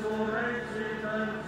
Resurrection